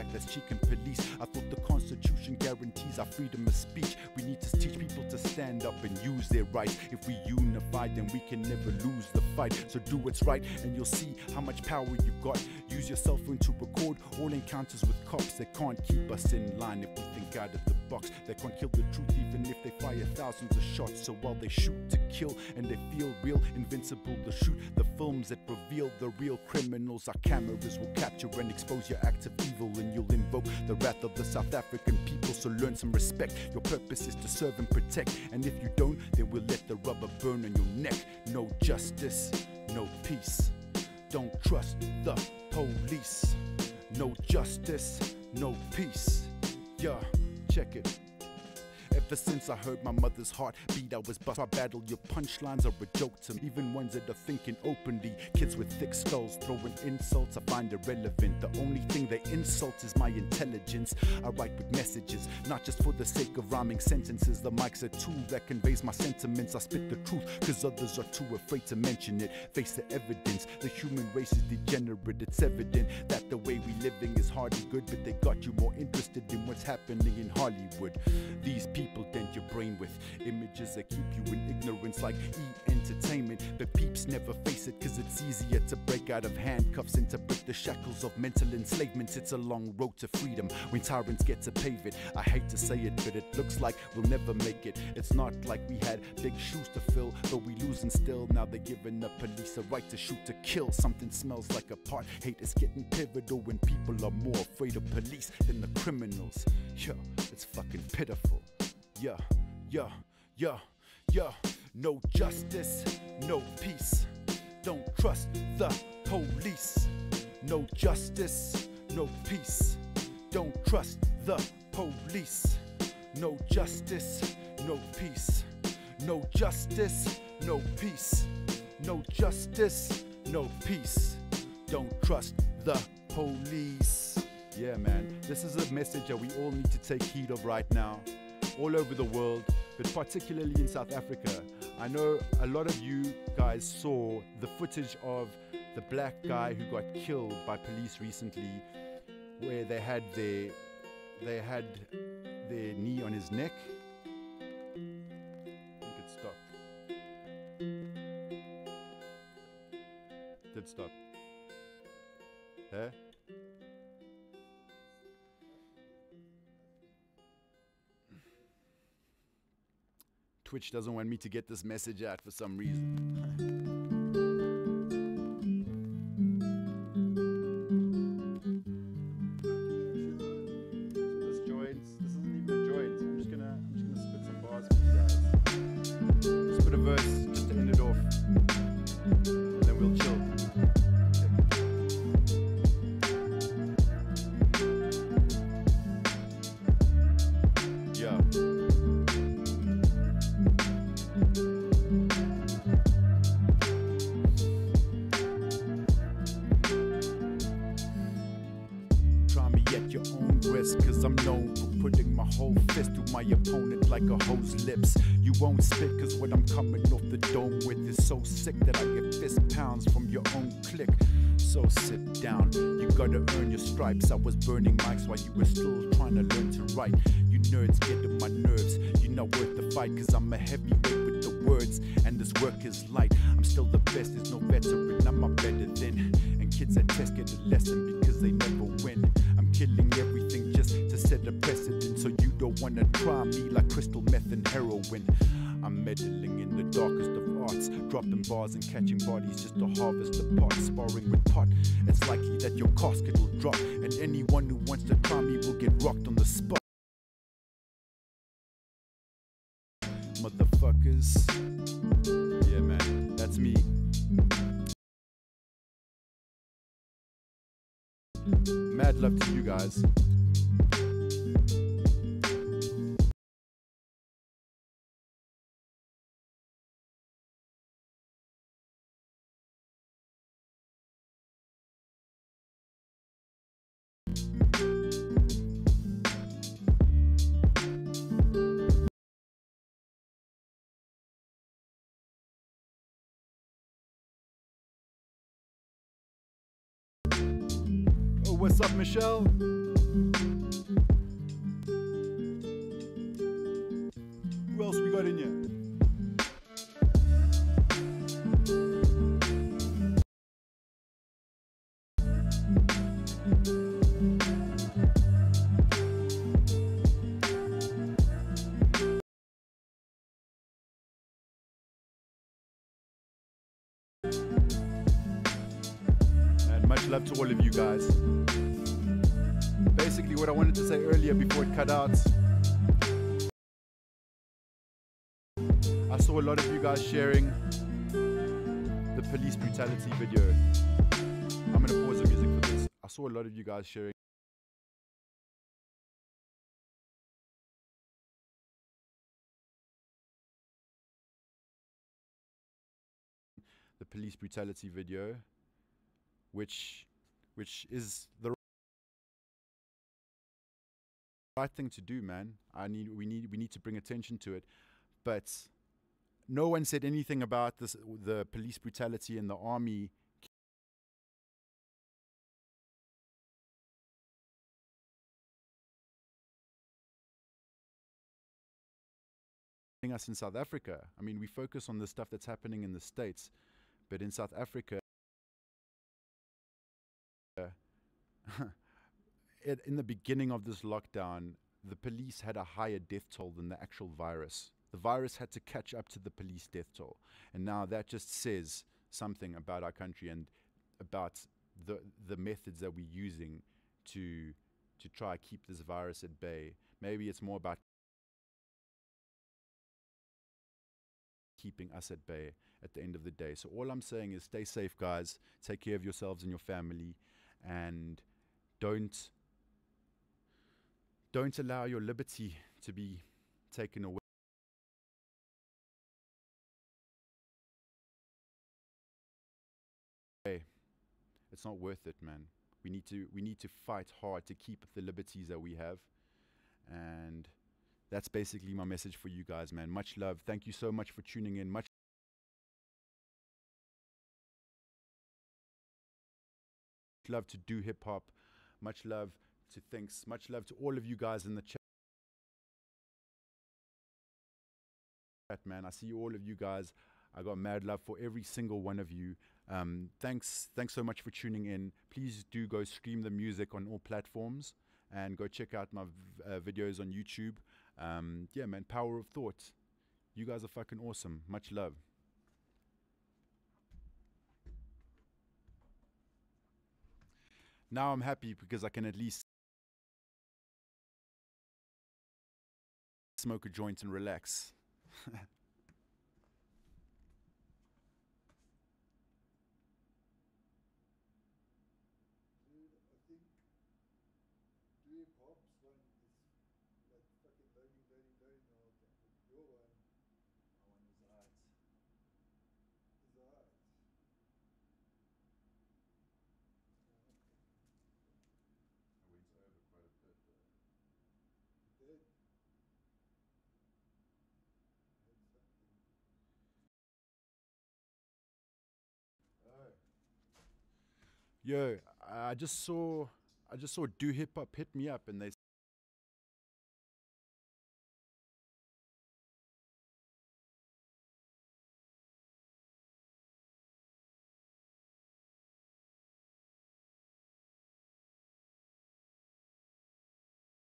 act, that's cheek and police. I thought the Constitution guarantees our freedom of speech. We need to teach people to stand up and use their rights. If we unify, then we can never lose the fight. So do what's right, and you'll see how much power you've got. Use your cell phone to record all encounters with cops. that can't keep us in line if we think out of the They can't kill the truth even if they fire thousands of shots. So while they shoot to kill and they feel real, invincible to shoot the films that reveal the real criminals. Our cameras will capture and expose your acts of evil, and you'll invoke the wrath of the South African people. So learn some respect. Your purpose is to serve and protect. And if you don't, then we'll let the rubber burn on your neck. No justice, no peace. Don't trust the police. No justice, no peace. Yeah, check it. Ever since I heard my mother's heart beat, I was bust. I battle your punchlines are a joke to me. Even ones that are thinking openly. Kids with thick skulls throwing insults, I find irrelevant. The only thing they insult is my intelligence. I write with messages, not just for the sake of rhyming sentences. The mic's a tool that conveys my sentiments. I spit the truth, cause others are too afraid to mention it. Face the evidence, the human race is degenerate. It's evident that the way we living is hardly good, but they got you more interested in what's happening in Hollywood. These people dent your brain with images that keep you in ignorance, like e entertainment. But peeps never face it, cause it's easier to break out of handcuffs and to break the shackles of mental enslavement. It's a long road to freedom when tyrants get to pave it. I hate to say it, but it looks like we'll never make it. It's not like we had big shoes to fill, but we losing still. Now they're giving the police a right to shoot to kill. Something smells like a part. Hate is getting pivotal when people are more afraid of police than the criminals. Yo, it's fucking pitiful. Yeah, yeah, yeah, yeah. No justice, no peace. Don't trust the police. No justice, no peace. Don't trust the police. No justice, no peace. No justice, no peace. No justice, no peace. Don't trust the police. Yeah, man, this is a message that we all need to take heed of right now all over the world, but particularly in South Africa. I know a lot of you guys saw the footage of the black guy who got killed by police recently, where they had their they had their knee on his neck. I think it stopped. Did stop. Huh? Twitch doesn't want me to get this message out for some reason. this risk, cause I'm known for putting my whole fist through my opponent like a hoe's lips. You won't spit, cause what I'm coming off the dome with is so sick that I get fist pounds from your own clique. So sit down, you gotta earn your stripes. I was burning mics while you were still trying to learn to write. You nerds get on my nerves, you're not worth the fight, cause I'm a heavyweight with the words, and this work is light. I'm still the best, there's no veteran, I'm a better than. And kids at test get a lesson because they never win. I'm killing a precedent, so you don't wanna try me like crystal meth and heroin. I'm meddling in the darkest of arts, dropping bars and catching bodies just to harvest the pot, sparring with pot. It's likely that your casket will drop, and anyone who wants to try me will get rocked on the spot. Motherfuckers. Yeah, man, that's me. Mad love to you guys. what's up, Michelle? Who else we got in here? Love to all of you guys. Basically, what I wanted to say earlier before it cut out. I saw a lot of you guys sharing the police brutality video. I'm gonna pause the music for this. I saw a lot of you guys sharing. The police brutality video, which, which is the right thing to do, man. I need, we need, we need to bring attention to it, but no one said anything about this, the police brutality and the army us in South Africa. I mean, we focus on the stuff that's happening in the States, but in South Africa, it, in the beginning of this lockdown, the police had a higher death toll than the actual virus. The virus had to catch up to the police death toll. And now that just says something about our country and about the, the methods that we're using to, to try to keep this virus at bay. Maybe it's more about keeping us at bay at the end of the day. So all I'm saying is stay safe, guys. Take care of yourselves and your family, and don't don't allow your liberty to be taken away. It's not worth it, man. We need to we need to fight hard to keep the liberties that we have, and that's basically my message for you guys, man. Much love. Thank you so much for tuning in. Much love to do hip hop. Much love to Thinks. Much love to all of you guys in the chat, man. I see all of you guys. I got mad love for every single one of you. Um, thanks, thanks so much for tuning in. Please do go stream the music on all platforms and go check out my uh, videos on YouTube. Um, yeah, man, power of thought. You guys are fucking awesome. Much love. Now I'm happy because I can at least smoke a joint and relax. Yo, I just saw I just saw Do Hip Hop hit me up and they